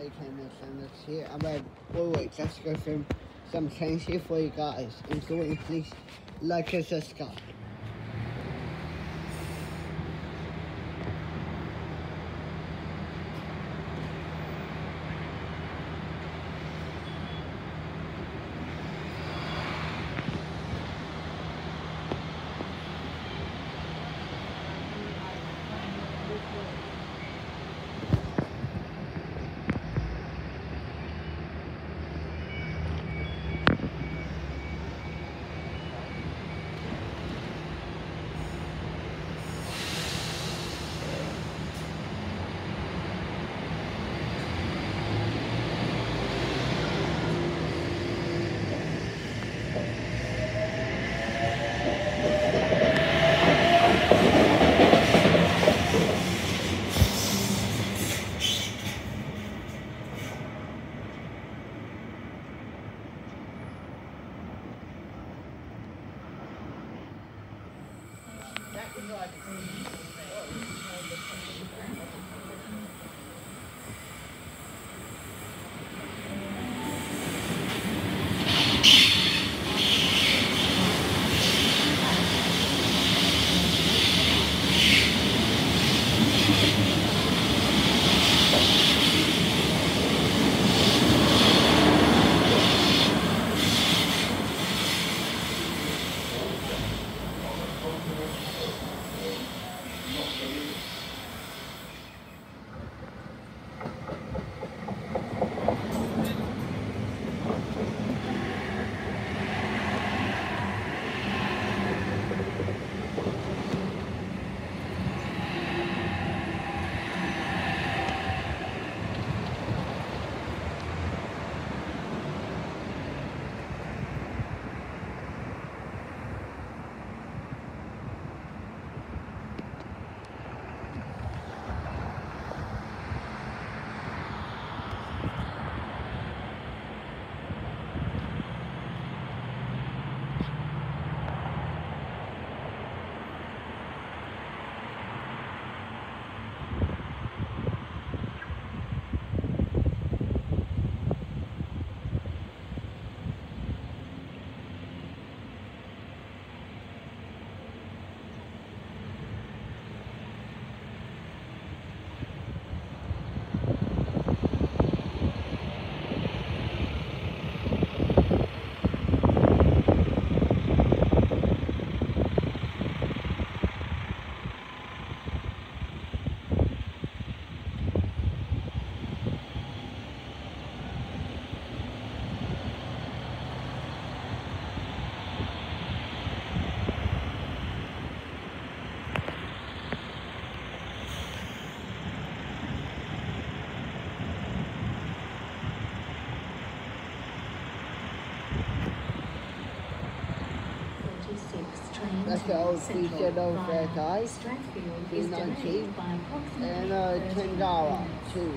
play tennis and let's I'm at Woolwich. Let's go through some things here for you guys. Enjoy please like and subscribe. That's the old of there, guys. Strathfield B is nineteen delayed by and uh, ten dollar minutes. too.